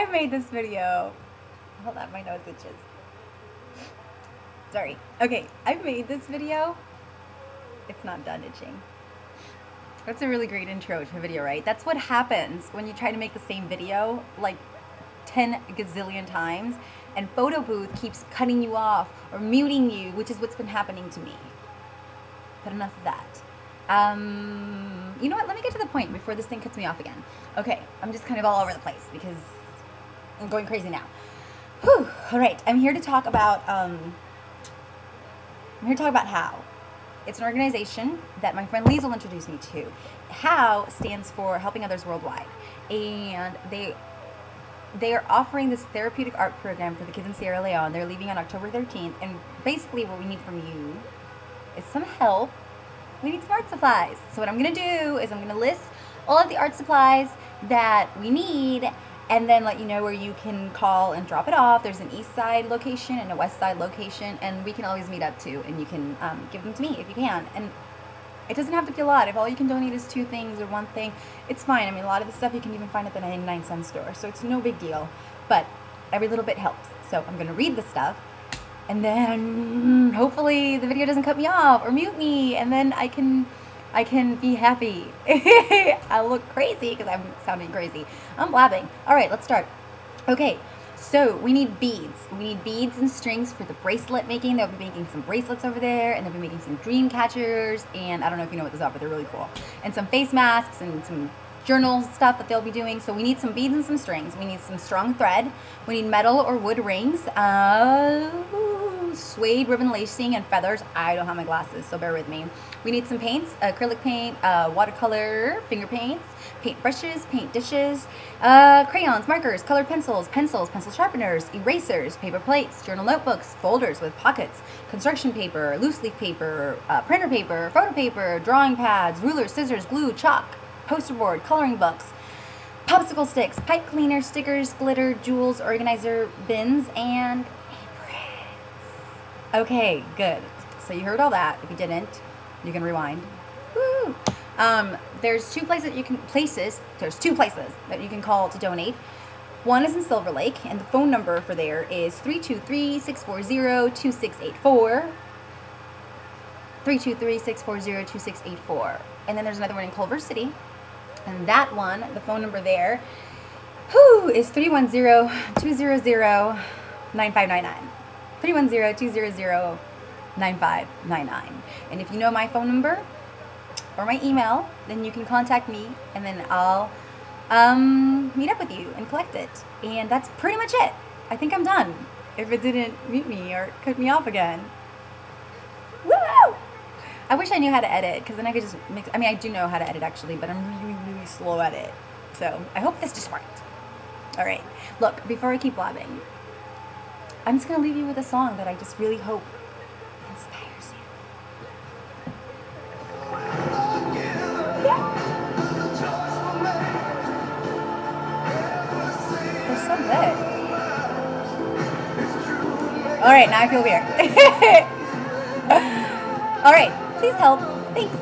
I made this video. Hold on, my nose itches. Sorry. Okay, I've made this video. It's not done itching. That's a really great intro to a video, right? That's what happens when you try to make the same video like 10 gazillion times and Photo Booth keeps cutting you off or muting you, which is what's been happening to me. But enough of that. Um, you know what? Let me get to the point before this thing cuts me off again. Okay, I'm just kind of all over the place because I'm going crazy now. Whew. All right, I'm here to talk about. Um, I'm here to talk about how. It's an organization that my friend Liesel introduced me to. HOW stands for Helping Others Worldwide, and they they are offering this therapeutic art program for the kids in Sierra Leone. They're leaving on October 13th, and basically, what we need from you is some help. We need some art supplies. So, what I'm going to do is I'm going to list all of the art supplies that we need and then let you know where you can call and drop it off. There's an east side location and a west side location, and we can always meet up too, and you can um, give them to me if you can. And it doesn't have to be a lot. If all you can donate is two things or one thing, it's fine. I mean, a lot of the stuff you can even find at the 99 cent store, so it's no big deal. But every little bit helps. So I'm going to read the stuff, and then hopefully the video doesn't cut me off or mute me, and then I can I can be happy. I look crazy because I'm sounding crazy. I'm blabbing. All right, let's start. Okay, so we need beads. We need beads and strings for the bracelet making. They'll be making some bracelets over there, and they'll be making some dream catchers. And I don't know if you know what those are, but they're really cool. And some face masks and some journal stuff that they'll be doing. So we need some beads and some strings. We need some strong thread. We need metal or wood rings. Uh, suede ribbon lacing and feathers. I don't have my glasses, so bear with me. We need some paints, acrylic paint, uh, watercolor, finger paints, paint brushes, paint dishes, uh, crayons, markers, colored pencils, pencils, pencil sharpeners, erasers, paper plates, journal notebooks, folders with pockets, construction paper, loose leaf paper, uh, printer paper, photo paper, drawing pads, rulers, scissors, glue, chalk, poster board, coloring books, popsicle sticks, pipe cleaner, stickers, glitter, jewels, organizer, bins, and Okay, good. So you heard all that. If you didn't, you can rewind. Woo! Um, there's two places that you can places. There's two places that you can call to donate. One is in Silver Lake, and the phone number for there is 323-640-2684. 323-640-2684. And then there's another one in Culver City. And that one, the phone number there, whew, is 310-200-9599. 310-200-9599. And if you know my phone number or my email, then you can contact me and then I'll um, meet up with you and collect it. And that's pretty much it. I think I'm done. If it didn't mute me or cut me off again. Woo! I wish I knew how to edit because then I could just mix. I mean, I do know how to edit actually, but I'm really, really slow at it. So I hope this just worked. All right. Look, before I keep blabbing, I'm just going to leave you with a song that I just really hope inspires you. Yeah. They're so good. All right, now I feel weird. All right, please help. Thanks.